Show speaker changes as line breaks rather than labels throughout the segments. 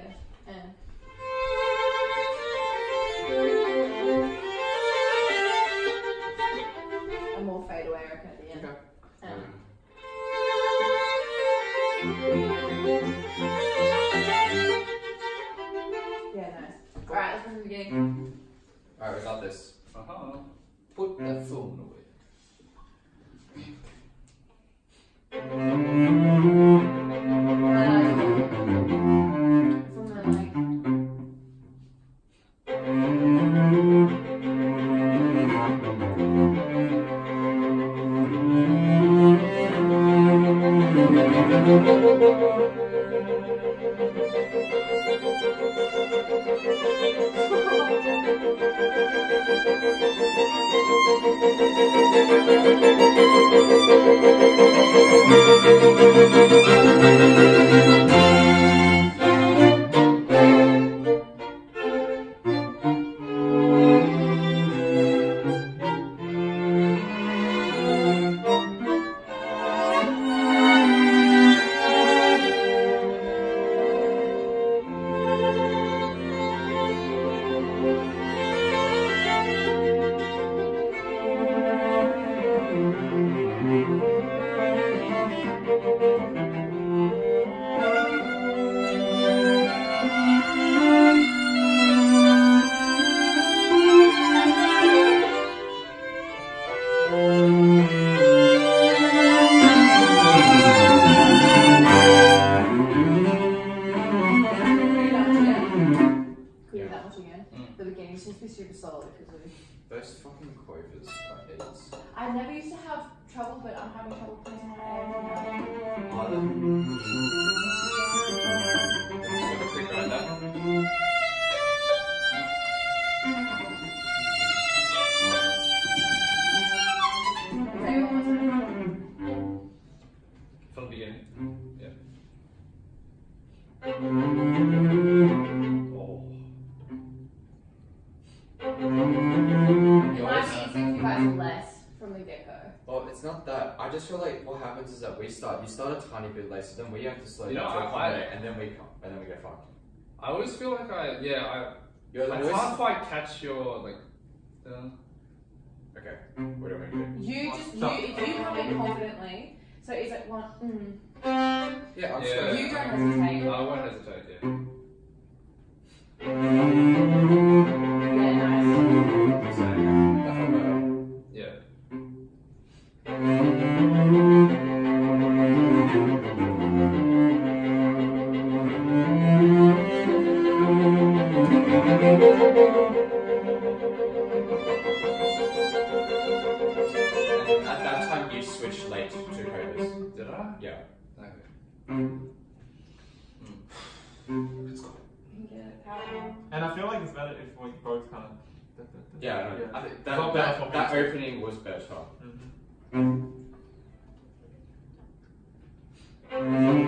Yeah.
Start. Start a tiny bit later, then we have to slow
You know,
down to
I-
accommodate, and then we come, and then we get fucked.
I always feel like I, yeah, I,
You're the
I
voice.
can't quite catch your, like, uh,
Okay. What do we do?
You just you if you come in confidently. So it's like one. Mm,
Yeah, I'm
Yeah.
straight.
you don't hesitate.
I won't hesitate, yeah.
Yeah,
I
know. I think that,
not better
that,
for
that opening was better.
Mhm.
Thank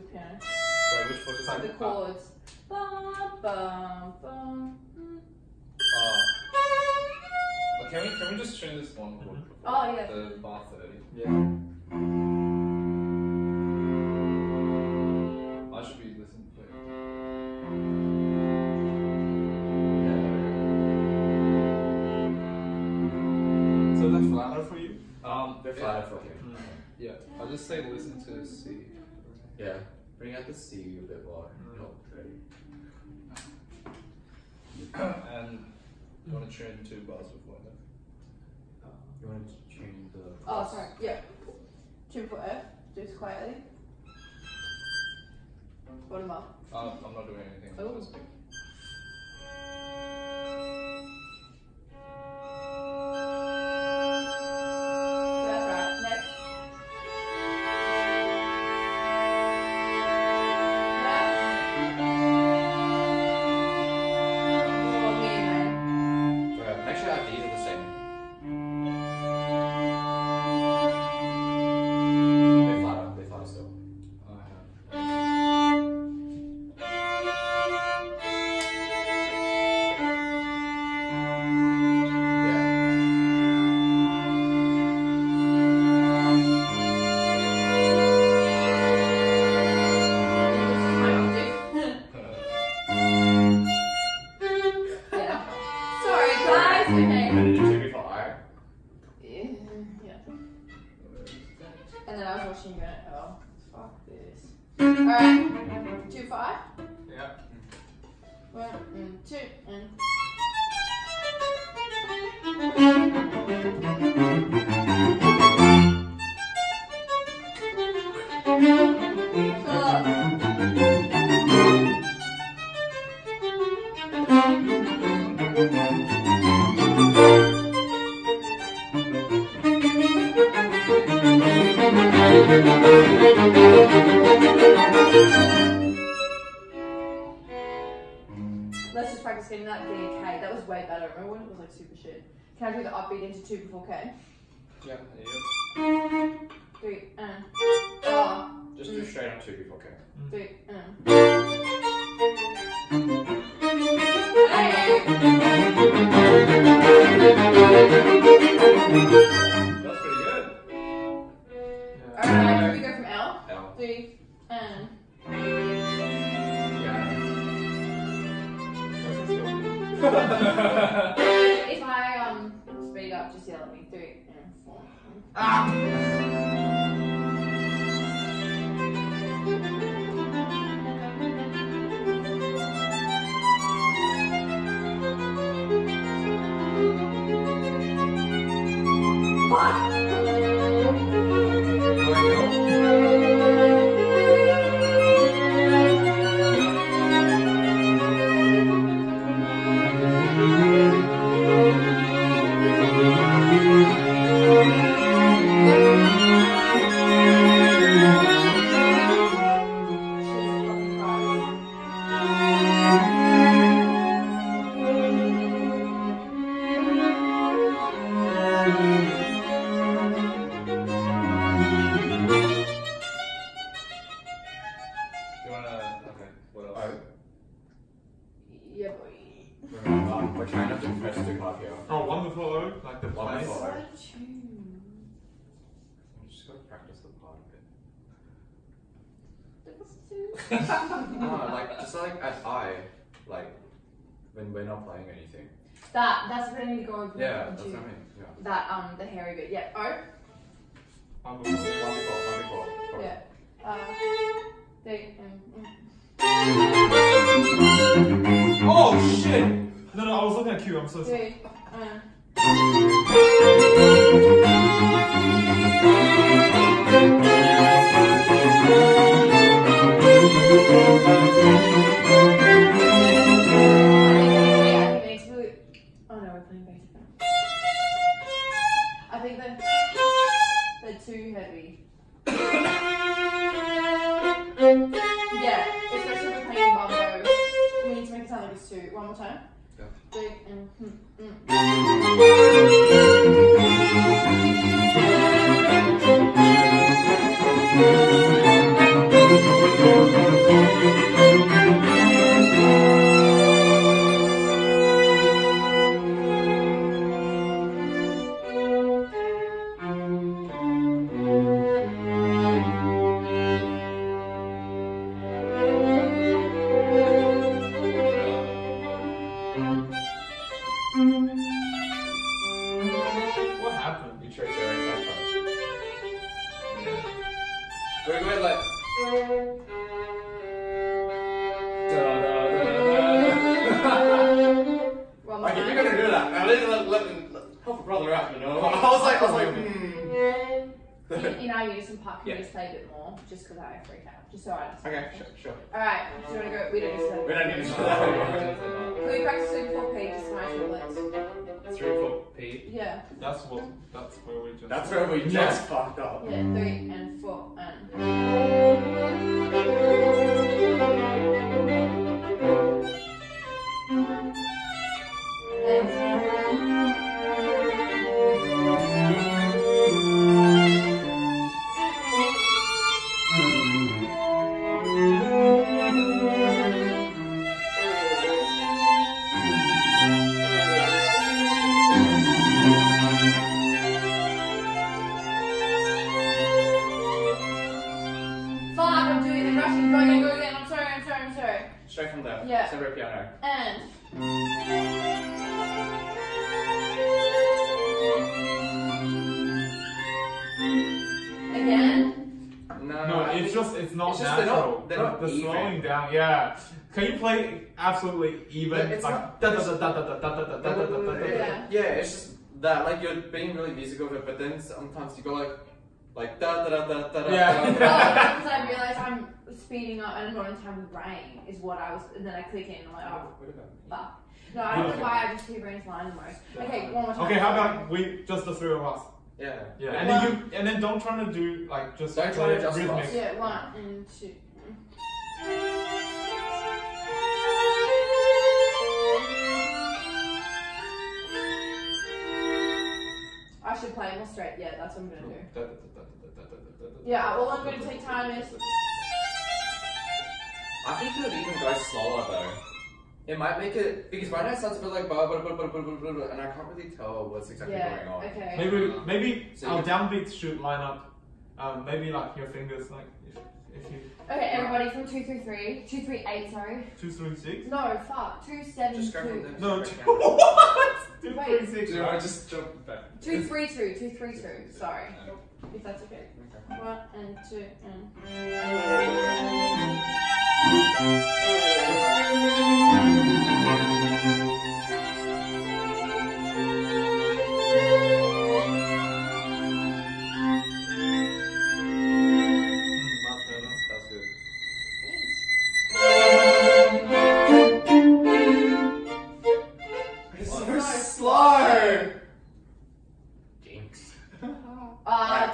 play, let's just do a piano.
Wait, which was
The chords. Bum, bum, bum.
Uh, can we can we just tune this one chord?
Oh, yeah.
The bar 30.
Yeah.
I should be listening to it.
So that's flatter for you?
Um,
They're
yeah,
flatter for him.
Mm.
Yeah, I'll just say listen to C.
Yeah. Bring out the C a bit more. Help.
and you want to tune two bars before that?
You want to tune the.
Oh, sorry. Yeah. Tune for F. Do it quietly. Bottom up.
Um, I'm not doing anything.
Oh. Let's just practice getting that getting a K. That was way better. Remember when it was like super shit? Can I do the upbeat into two before K?
Yeah. yeah.
Three, and. Oh,
Just do straight on two before K.
three, and. Hey!
That's pretty good.
Alright, we go from L?
L.
Three, and.
Yeah.
If I um speed up, just yell at me. Three, and four. She's That that's what I need to go over
Yeah, that's what I mean. Yeah.
that um the hairy bit. Yeah. Oh.
One before, one before. Four.
Yeah. Uh, they, um,
Oh shit! No, no, I was looking at you. I'm so
mm,
sorry.
they, uh, One more time.
Yeah.
And hmm, mm.
Brother out, you know? I was like, I was like, hmm.
in, in our unison part, can you just play a bit more? Just because I freak out. Just so I understand.
Okay, sure, sure.
Alright, do you want to go? We don't need to
We don't need to do that.
Can we practice it for P just to my bullets?
Three, four, P.
Yeah.
That's what. That's where we just.
That's where we
Yeah.
just fucked up.
Yeah, three and four and.
Absolutely even?
But it's
like
not-
da da da da da da da da da da da da da.
Yeah.
Yeah, it's just that like you're being really musical with it, but then sometimes you go like like da da da da da da.
Yeah.
Oh,
da.
because I realised I'm speeding up and I'm not in time with Rain, is what I was. And then I click in and I'm like, oh,
What about me?
fuck. No, I don't know why I just hear Rain's line the most. Okay, one more time.
Okay, how about we just the three of us?
Yeah.
Yeah, and then you and then don't try to do like just
Don't try
play
to just
rhythmic.
us.
Yeah, one and two. playing all. Yeah, that's what I'm gonna do. Yeah, all I'm gonna take time is.
I think it would even go slower though. It might make it because right now it sounds a bit like blah blah blah blah blah blah, blah and I can't really tell what's exactly
Yeah,
going on.
okay.
Maybe maybe
So
our downbeats should line up. Um, maybe like your fingers like. you should-
Okay, everybody from 233, 238, sorry.
236?
No, fuck,
272.
No, two, what? 236.
Wait.
No,
I just jumped back.
232, 232, sorry. If that's okay.
okay.
One and two and.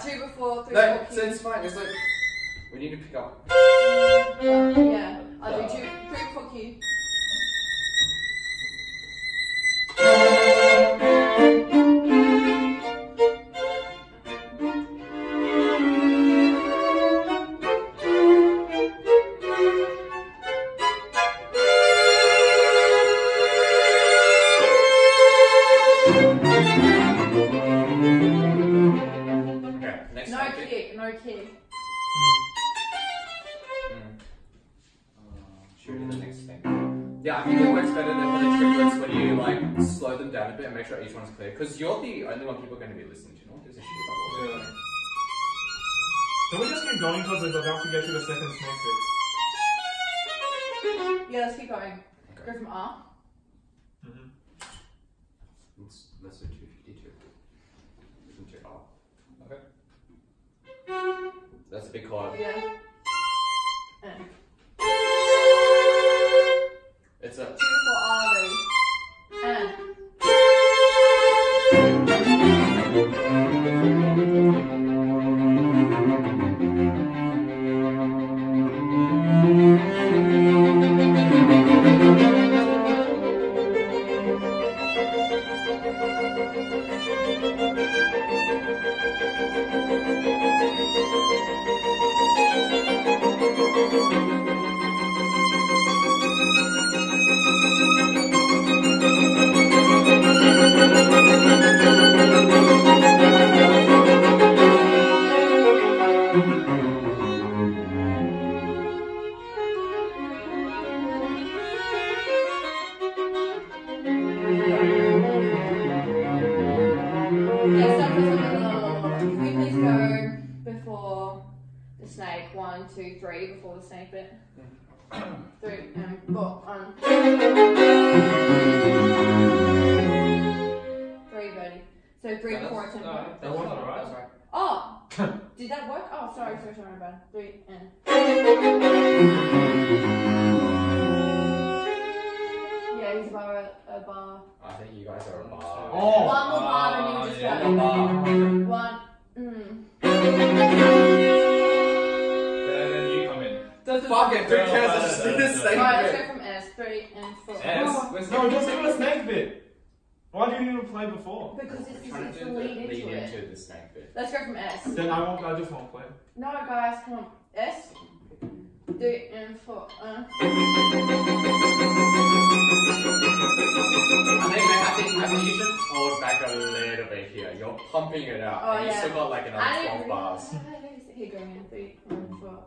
Two before, three
No,
before.
so it's fine. It's like we need to pick up.
Yeah, I'll do two, three before Q.
Yeah, I think it works better than for the triplets when you like slow them down a bit and make sure each one's clear. Because you're the only one people are going to be listening to. No one gives a shit about what we're
Yeah. Can we just keep going because we're about to get to the second snake bit?
Yeah, let's keep going. Go
Okay.
from R.
Mm-hmm.
Let's, let's do 252. Listen to R.
Okay.
That's a big chord.
Yeah. And
It's a. snake.
One, two, three before the snake bit. Three and four. one. Three birdie. So three,
no,
four, and ten.
That wasn't right.
Right.
Oh, did that work? Oh, sorry, sorry, sorry, bad. Three and. Yeah, he's a bar. A bar.
I think you guys are a bar.
Oh,
one more bar, and you just
yeah,
grab
it.
One. Mm.
Fuck it, who cares? Let's just do the same
Alright, let's go from S. Three and four.
S. Where's
No, just do the snake bit. Why do you need to play before?
Because it's,
Trying
it's
to
the
do
lead
the
into it.
into the snake bit.
Let's go from S.
Then I won't. I just won't play.
No, guys, come on. S. Three and four. Uh.
I think, I think, I think you should hold back a little bit here. You're pumping it out.
Oh,
and you still got like another
didn't
12 bars.
Here, going in. Three and four.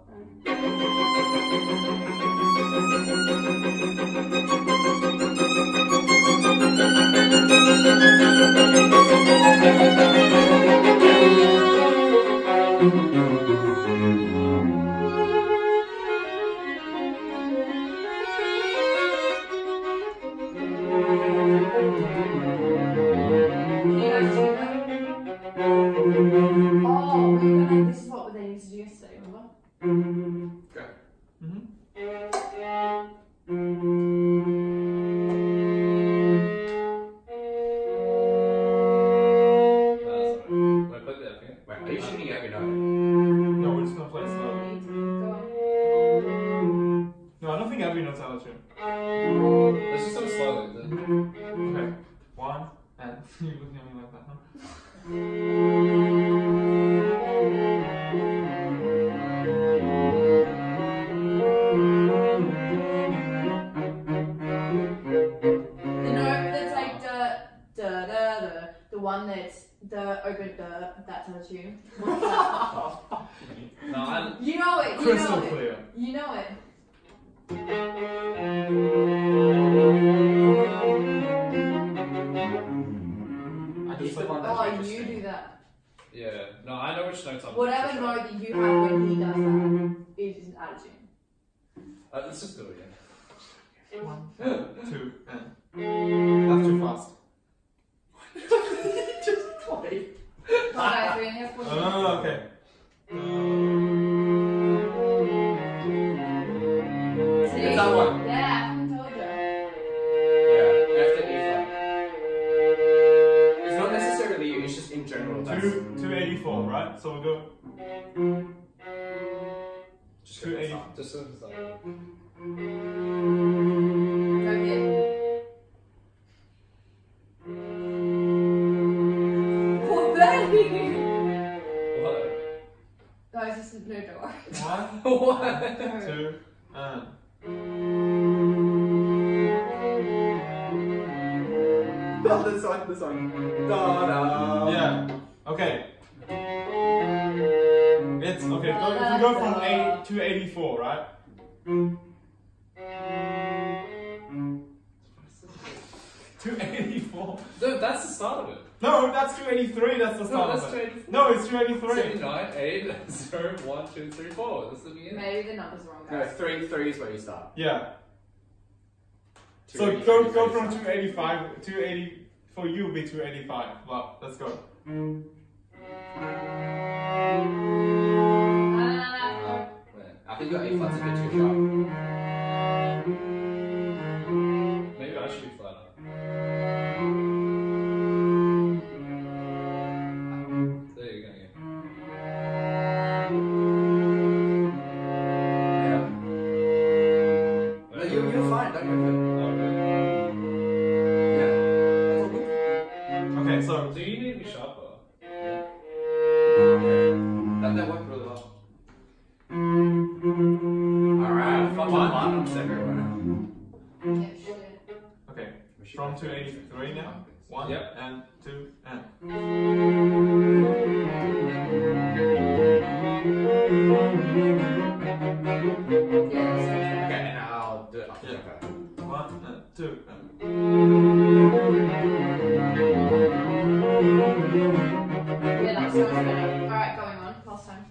Open the that's out of tune. What's that?
No, I,
You know it. You
Crystal
know it.
clear.
You know it.
I
Just
the
like-
one that's
Oh, you
interesting.
do that.
yeah. No, I know which notes I'm.
Whatever
just
note that you have when he does that is an out of tune.
Uh, let's just do it again.
One, two, and
Alright, three and here for
Oh,
Oh, this one, this one. Da da.
yeah. Okay. It's okay. Go, if we go from eight to eighty four, right? Two eighty four.
No, that's the start of it.
No, that's two eighty three. That's the
No,
start
that's
of it. No, it's two eighty three.
79, 8, 0, 1, 2, 3, 4. That's the beginning.
Maybe the number's wrong,
No, three, three is where you start.
Yeah.
Two
So go go from
start.
two eighty five. Two eighty for you be two eighty five. But let's go.
Wait, I think your A flat's a bit too sharp. Okay, and I'll do it after
Yeah.
that.
one and two and
Yeah, that's so much better. Alright, going on. Last time.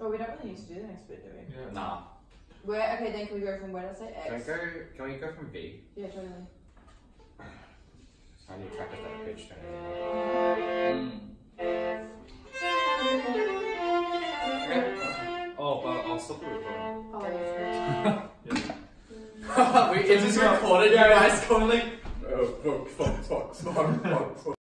Oh, we don't really need to do the next bit, do we?
yeah.
Nah.
Where? Okay, then can we go from where did I say
Can we
X?
go? Can we go from V?
Yeah, totally.
I need to track with that pitch. don't I?
Mm.
Okay.
Oh, but I'll stop the recording.
Oh,
Wait, is this recorded? You guys calling? Oh, fuck, fuck, fuck, fuck, fuck, fuck.